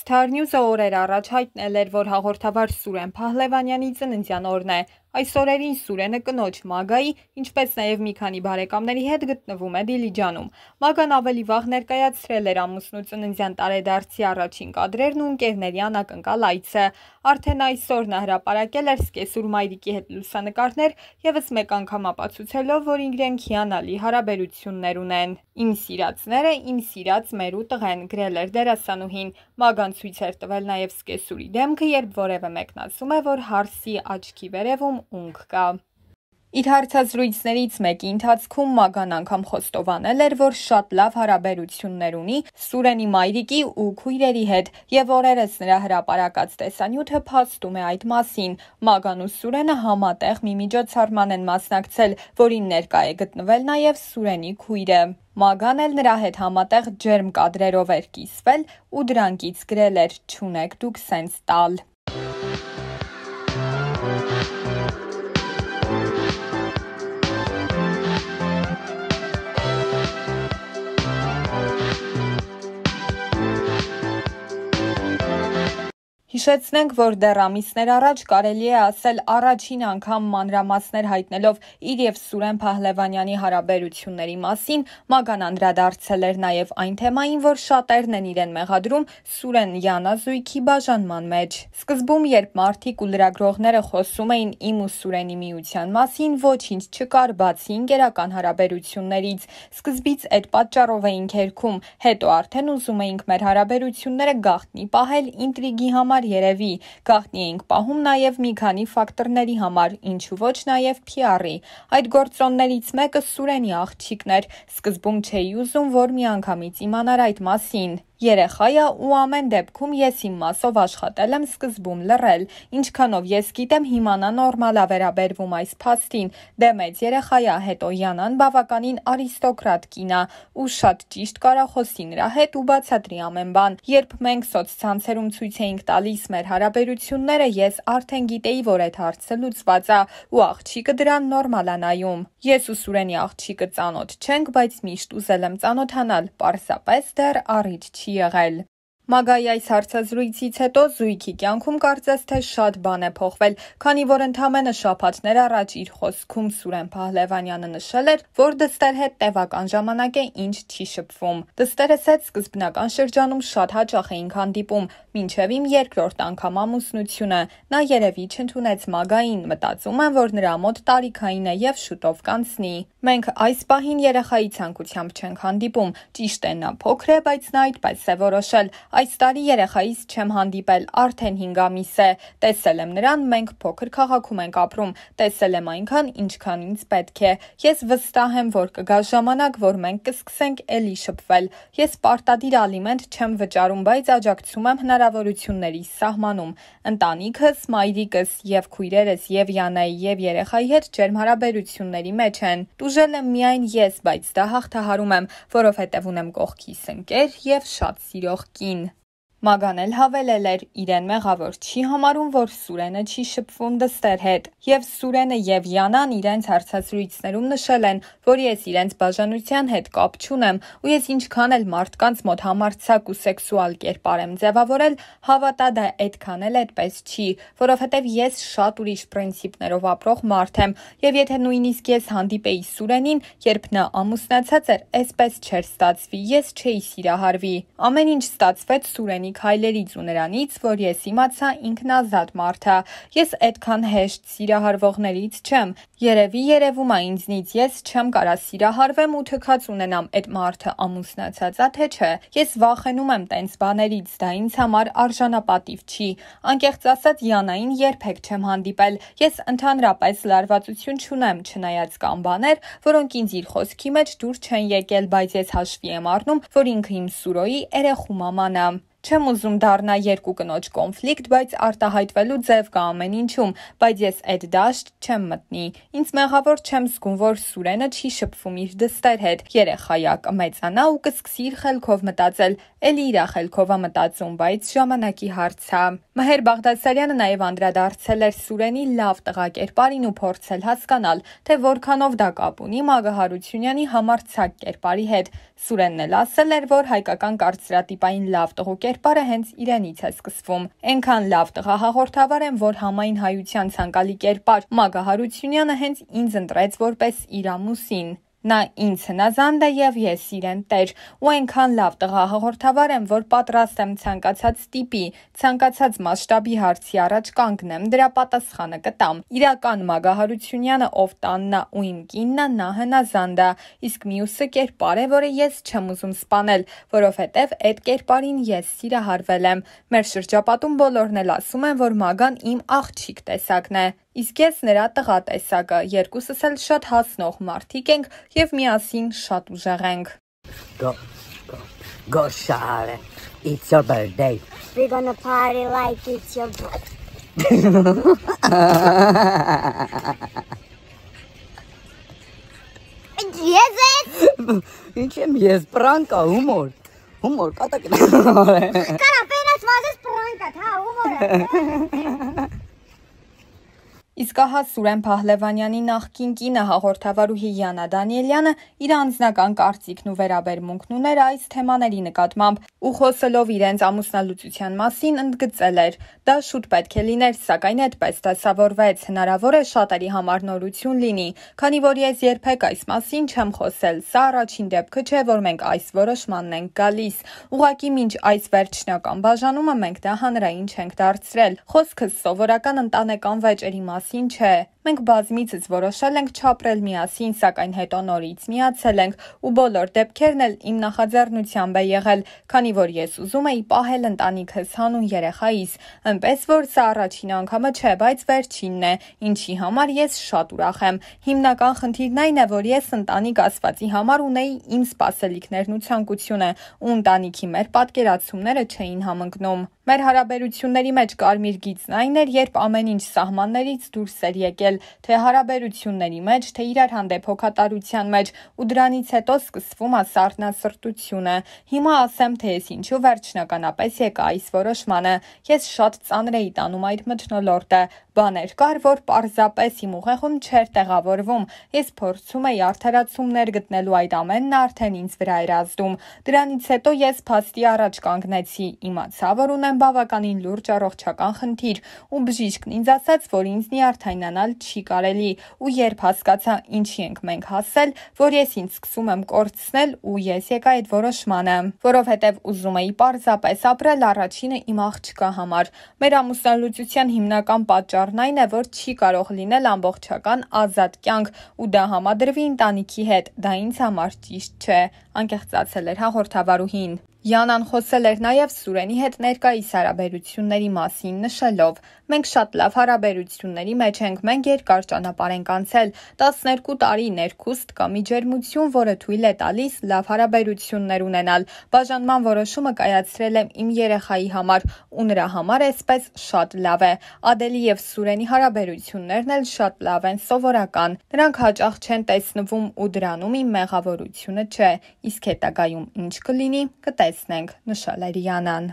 Star News-ը օրեր առաջ հայտնել էր, որ հաղորդավար Սուրեն Փահլևանյանի ծննդյան օրն է։ Այս օրերին Սուրենը կնոջ Մագայի, ինչպես նաև մի քանի բարեկամների հետ գտնվում է Դիլիջանում։ Մագան ավելի վաղ ներկայացրել էր ամուսնու ծննդյան տարեդարձի առաջին կադրերն ու ընկերների անակնկալ այցը։ Արդեն այսօր նա հրապարակել էր սկեսուր մայրիկի հետ լուսանկարներ, եւս մեկ անգամ ապացուցելով, որ իրենք հիանալի հարաբերություններ ունեն։ Իմ սիրածները, իմ սիրած մերու տղեն գրել էր դերասանուհին։ Մագան ցույց էր տվել նաև սկեսուրի դեմքը, երբ որևէ մեկն ասում է, որ հարսի աչքի վերևում ունք կա։ Իր հարցազրույցներից մեկի ընթացքում Մագան անգամ խոստովանել էր, որ շատ լավ հարաբերություններ ունի Սուրենի մայրիկի ու քույրերի հետ, եւ օրերս նրա հրապարակած տեսանյութը փաստում է այդ մասին։ Մագան ու Սուրենը համատեղ մի միջոցառման են մասնակցել, որին ներկա է գտնվել նաեւ Սուրենի քույրը։ Մագան էլ նրա հետ համատեղ ջերմ կադրերով էր կիսվել ու դրանքից գրել էր՝ «Չունեք դուք սենց տալ»։ Հիշեցնենք, որ դեռ ամիսներ առաջ կարելի է ասել առաջին անգամ մանրամասներ հայտնելով իր եւ Սուրեն Փահլևանյանի հարաբերությունների մասին, Մագան անդրադարձել էր նաեւ այն թեմային, որ շատերն են իրեն մեղադրում Սուրեն Յանա զույգի բաժանման մեջ։ Սկզբում, երբ մարդիկ ու լրագրողները խոսում էին իմ ու Սուրենի միության մասին, ոչինչ չկար բացի ընկերական հարաբերություններից։ Սկզբից այդ պատճառով էինք երգում, հետո արդեն ուզում էինք մեր հարաբերությունները գաղտնի պահել ինտրիգի համար համար երևի, գաղտնի էինք պահում նաև մի քանի ֆակտորների համար, ինչու ոչ նաև PR-ի։ Այդ գործոններից մեկը Սուրենի աղջիկն էր։ Սկզբում չէի ուզում, որ միանգամից իմանար այդ մասին։ Երեխա ա ու ամեն դեպքում ես իմ մասով աշխատել եմ սկզբում լռել, ինչքանով ես գիտեմ հիմա նա նորմալ ա վերաբերվում այս փաստին, դե մեծ երեխա ա, հետո Յանան բավականին արիստոկրատ կին ա ու շատ ճիշտ կարա խոսի նրա հետ ու բացատրի ամեն բան։ Երբ մենք սոցցանցերում ցույց էինք տալիս մեր հարաբերությունները, ես արդեն գիտեի, որ այդ հարցը լուծված ա ու աղջիկը դրան նորմալ ա նայում։ Ես ու Սուրենի աղջիկը ծանոթ չենք, բայց միշտ ուզել եմ ծանոթանալ, պարզապես դեռ առիթ չի եղել։ Մագայի այս հարցազրույցից հետո զույգի կյանքում կարծես թե շատ բան է փոխվել, քանի որ ընդամենը շաբաթներ առաջ իր խոսքում Սուրեն Փահլևանյանը նշել էր, որ դստեր հետ տևական ժամանակ է ինչ չի շփվում։ Դստերս հետ սկզբնական շրջանում շատ հաճախ էինք հանդիպում, մինչև իմ երկրորդ անգամ ամուսնությունը։ Նա երևի չընդունեց Մագային, մտածում եմ, որ նրա մոտ տարիքային է եւ շուտով կանցնի։ Մենք այս պահին երեխայի ցանկությամբ չենք հանդիպում։ Ճիշտ է, նա փոքր է, բայց նա այդպես է որոշել։ Այս տարի երեխայից չեմ հանդիպել, արդեն 5 ամիս է։ Տեսել եմ նրան, մենք փոքր քաղաքում ենք ապրում։ Տեսել եմ այնքան, ինչքան ինձ պետք է։ Ես վստահ եմ, որ կգա ժամանակ, որ մենք կսկսենք էլի շփվել։ Ես պարտադիր ալիմենտ չեմ վճարում, բայց աջակցում եմ հնարավորությունների սահմանում։ Ընտանիքս, մայրիկս եւ քույրերս եւ Յանայի եւ երեխայի հետ ջերմ հարաբերությունների մեջ են։ Տուժել եմ միայն ես, բայց դա հաղթահարում եմ, որովհետեւ ունեմ կողքիս ընկեր եւ շատ սիրող կին։ Մագան էլ հավելել էր՝ իրեն մեղավոր չի համարում, որ Սուրենը չի շփվում դստեր հետ, եւ Սուրենը եւ Յանան իրենց հարցազրույցներում նշել են, որ ես իրենց բաժանության հետ կապ չունեմ, ու ես ինչքան էլ մարդկանց մոտ համարցակ ու սեքսուալ կերպար եմ ձևավորել, հավատա դա այդքան էլ այդպես չի, որովհետեւ ես շատ ուրիշ պրինցիպներով ապրող մարդ եմ, եւ եթե նույնիսկ ես հանդիպեի Սուրենին, երբ նա ամուսնացած էր, այսպես չէր ստացվի, ես չէի սիրահարվի։ Ամեն ինչ ստացվեց Սուրենի մի քայլերից ու նրանից, որ ես իմացա ինքնազատ մարդ է։ Ես այդքան հեշտ սիրահարվողներից չեմ։ Երևի երևում է ինձնից ես չեմ կարա սիրահարվեմ ու թքած ունենամ այդ մարդը ամուսնացածա թե չէ։ Ես վախենում եմ տենց բաներից, դա ինձ համար արժանապատիվ չի։ Անկեղծ ասած Յանային երբեք չեմ հանդիպել։ Ես ընդհանրապես լարվածություն չունեմ, չնայած կան բաներ, որոնք ինձ իր խոսքի մեջ դուր չեն եկել, բայց ես հաշվի եմ առնում, որ ինքը իմ Սուրոյի երեխու մաման է։ Չեմ ուզում դառնա երկու կնոջ կոնֆլիկտ, բայց արտահայտվելու ձև կա ամեն ինչում, բայց ես այդ դաշտ չեմ մտնի։ Ինձ մեղավոր չեմ զգում, որ Սուրենը չի շփվում իր դստեր հետ։ Երեխայա կմեծանա ու կսկսի իր խելքով մտածել, էլի իր խելքով է մտածում, բայց ժամանակի հարց է։ Մհեր Բաղդասարյանը նաև անդրադարձել էր Սուրենի լավ տղակերպարին ու փորձել հասկանալ, թե որքանով դա կապ ունի Մագա Հարությունյանի համարցակ կերպարի հետ։ Սուրենն էլ ասել էր, որ հայկական կարծրատիպային լավ տղուկ կերպարը հենց իրենից է սկսվում։ Այնքան լավ տղահաղորդավար եմ, որ համայն հայության ցանկալի կերպար Մագա Հարությունյանը հենց ինձ ընտրեց որպես իր ամուսին։ Նա ինձ հնազանդ է եւ ես իրեն տեր։ Ու այնքան լավ տղա հաղորդավար եմ, որ պատրաստ եմ ցանկացած տիպի, ցանկացած մասշտաբի հարցի առաջ կանգնեմ, դրա պատասխանը կտամ։ Իրական Մագահարությունյանը ով տանն է ու իմ կիննը նա հնազանդ է, իսկ մյուսը կերպար է, որը ես չեմ ուզում սپانել, որովհետեւ այդ կերպարին ես սիրահարվել եմ։ Մեր շրջապատում բոլորն էլ ասում են, որ Մագան իմ աղջիկ տեսակն է։ Իսկ ես նրա տղա տեսակը, երկուսս էլ շատ հասնող մարդիկ ենք եւ միասին շատ ուժեղ ենք։ Go, go, go, Shara. It's your birthday. We're gonna party like it's your birthday. Yes, it. Ինչ եմ ես պրանկա հումոր։ Հումոր կատակ։ Cara, apenas fazes pranca, tá? Humor. Իսկ ահա Սուրեն Փահլևանյանի նախկին կինը հաղորդավարուհի Յանա Դանիելյանը իր անձնական կարծիքն ու վերաբերմունքն ուներ այս թեմաների նկատմամբ ու խոսելով իրենց ամուսնալուծության մասին ընդգծել էր. դա շուտ պետք է լիներ, սակայն այդպես դասավորվեց, հնարավոր է շատերի համար նորություն լինի, քանի որ ես երբեք այս մասին չեմ խոսել։ Սա առաջին դեպքը չէ, որ մենք այս որոշմանն ենք գալիս։ Ուղղակի մինչ այս վերջնական բաժանումը մենք դա հանրային չենք դարձրել։ Խոսքս սովորական ընտանեկան վեճերի մասին մասին չէ։ Մենք բազմիցս որոշել ենք չապրել միասին, սակայն հետո նորից միացել ենք ու բոլոր դեպքերն էլ իմ նախաձեռնությամբ է եղել, քանի որ ես ուզում էի պահել ընտանիքս հանուն երեխայիս, այնպես որ սա առաջին անգամը չէ, բայց վերջինն է, ինչի համար ես շատ ուրախ եմ։ Հիմնական խնդիրն այն է, որ ես ընտանիք ասվածի համար ունեի իմ սպասելիքներն ու ցանկությունը, ու ընտանիքի մեր պատկերացումները չէին համընկնում։ Մեր հարաբերությունների մեջ կարմիր գիծն այն էր, երբ ամեն ինչ սահմաններից դուրս էր եկել, թե հարաբերությունների մեջ, թե իրար հանդեպ հոգատարության մեջ, ու դրանից հետո սկսվում է սառնասրտությունը։ Հիմա ասեմ, թե ես ինչու վերջնականապես եկա այս որոշմանը։ Ես շատ ծանր էի տանում այդ մթնոլորտը, բաներ կար, որ պարզապես իմ ուղեղում չէր տեղավորվում։ Ես փորձում էի արդարացումներ գտնելու այդ ամենն արդեն ինձ վրա էր ազդում։ Դրանից հետո ես փաստի առաջ կանգնեցի, իմացա, որ ունեմ բավականին լուրջ առողջական խնդիր, ու բժիշկն ինձ ասաց, որ ինձ նյարդայնանալ չի կարելի, ու երբ հասկացա ինչի ենք մենք հասել, որ ես ինձ սկսում եմ կորցնել ու ես եկա այդ որոշմանը, որովհետև ուզում էի պարզապես ապրել առաջինը իմ աղջկա համար։ Մեր ամուսնալուծության հիմնական պատճառ պատճառն այն է, որ չի կարող լինել ամբողջական ազատ կյանք ու դա համադրվի ընտանիքի հետ։ Դա ինձ համար ճիշտ չէ, անկեղծացել էր հաղորդավարուհին։ Յանան խոսել էր նաև Սուրենի հետ ներկայիս հարաբերությունների մասին, նշելով. Մենք շատ լավ հարաբերությունների մեջ ենք, մենք երկար ճանապարհ ենք անցել, 12 տարի ներքուստ կա մի ջերմություն, որը թույլ է տալիս լավ հարաբերություններ ունենալ։ Բաժանման որոշումը կայացրել եմ իմ երեխայի համար, ու նրա համար էսպես շատ լավ է։ Ադելի եւ Սուրենի հարաբերություններն էլ շատ լավ են, սովորական։ Նրանք հաճախ չեն տեսնվում ու դրանում իմ մեղավորությունը չէ։ Իսկ հետագայում ինչ կլինի, կտեսնենք, նշել էր Յանան։